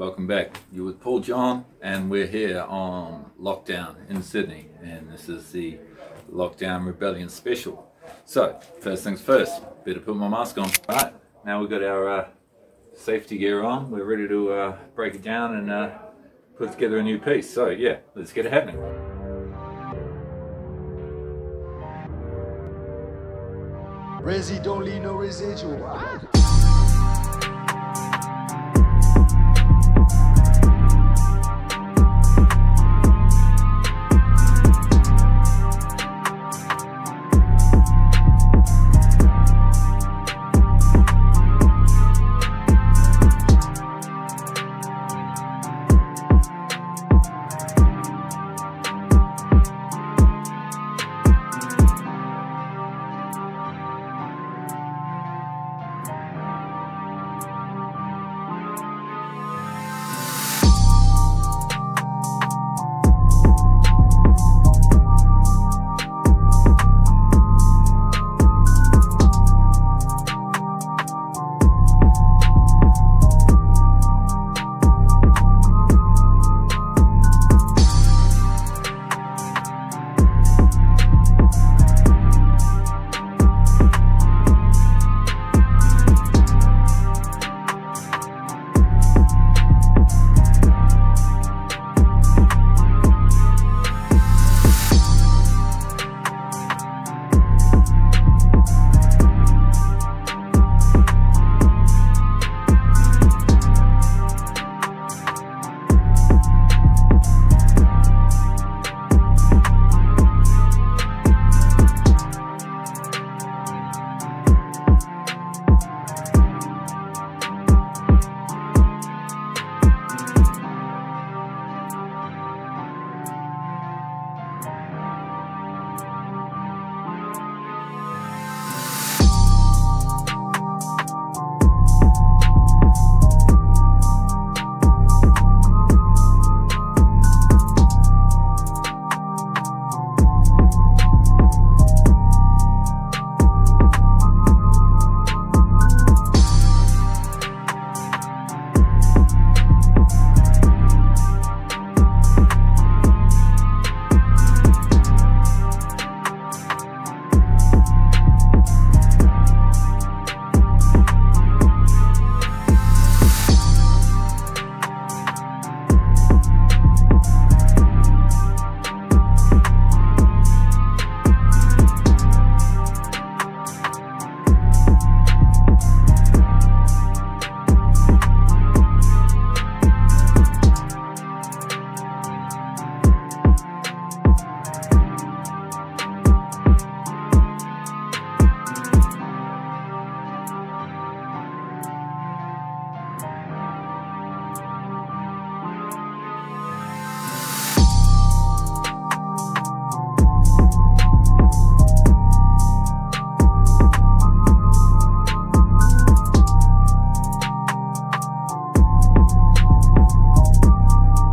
welcome back. You're with Paul John, and we're here on lockdown in Sydney, and this is the Lockdown Rebellion special. So, first things first, better put my mask on. Alright, now we've got our uh, safety gear on, we're ready to uh, break it down and uh, put together a new piece. So, yeah, let's get it happening. Resi don't leave no residual. Ah.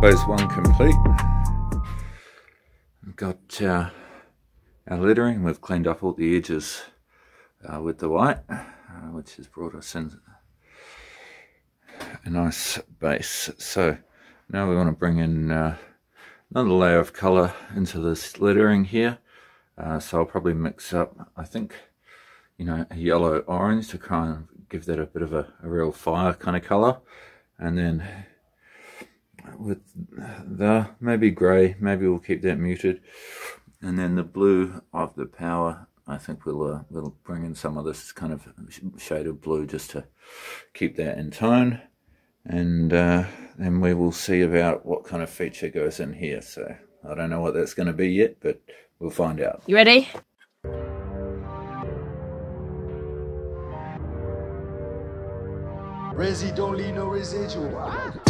Phase one complete. We've got uh, our lettering. We've cleaned up all the edges uh, with the white, uh, which has brought us in a nice base. So now we want to bring in uh, another layer of colour into this lettering here. Uh, so I'll probably mix up, I think, you know, a yellow orange to kind of give that a bit of a, a real fire kind of colour. And then with the maybe grey maybe we'll keep that muted. And then the blue of the power I think we'll uh, we'll bring in some of this kind of shade of blue just to keep that in tone. And uh, then we will see about what kind of feature goes in here. So I don't know what that's going to be yet but we'll find out. You ready? Resi don't leave no residual. Ah.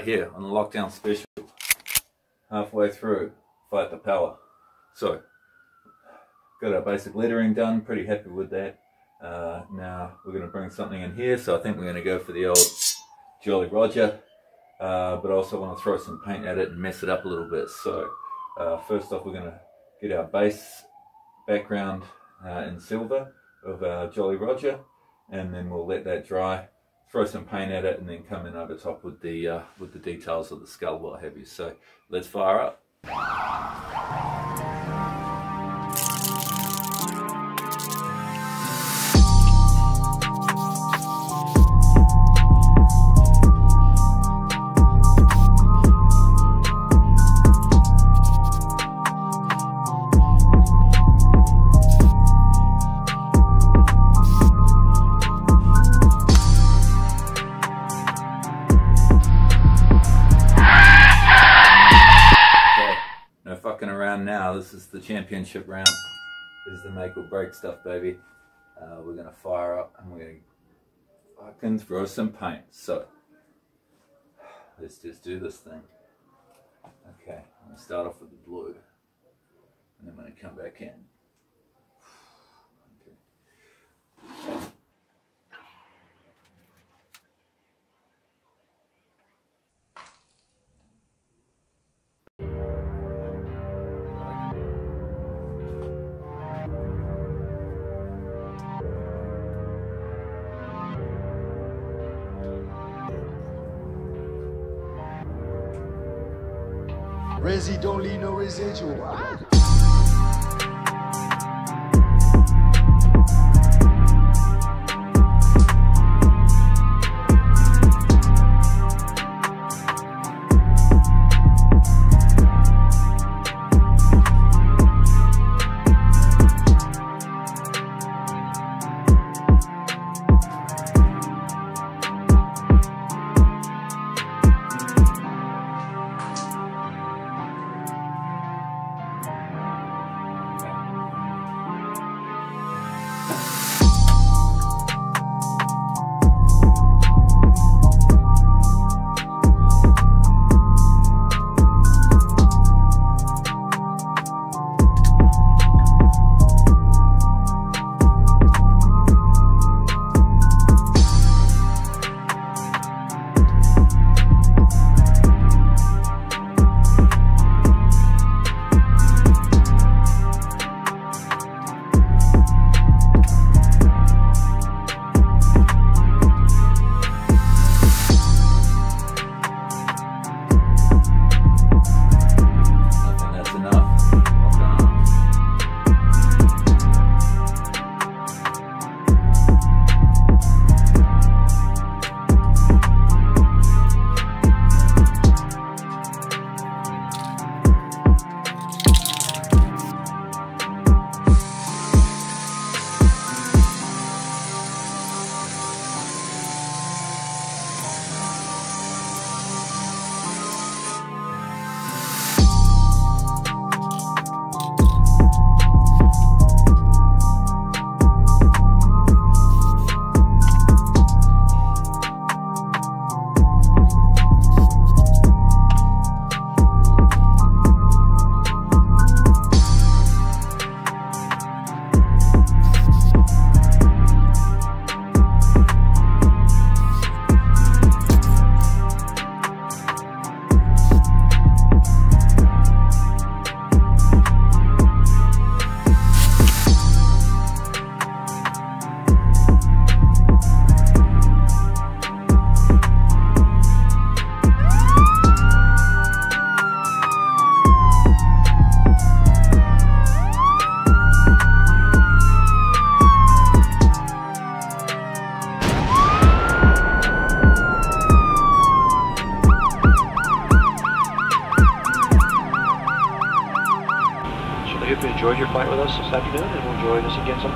Right here on the lockdown special. Halfway through, fight the power. So, got our basic lettering done, pretty happy with that. Uh, now we're going to bring something in here, so I think we're going to go for the old Jolly Roger, uh, but also want to throw some paint at it and mess it up a little bit. So uh, first off we're going to get our base background uh, in silver of our Jolly Roger, and then we'll let that dry, throw some paint at it, and then come in over top with the uh, with the details of the skull, what have you. So let's fire up. The championship round. This is the make or break stuff, baby. Uh, we're gonna fire up and we're gonna fucking throw some paint. So let's just do this thing. Okay, I'm gonna start off with the blue, and then I'm gonna come back in. Resi don't leave no residual. hope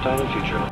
the future.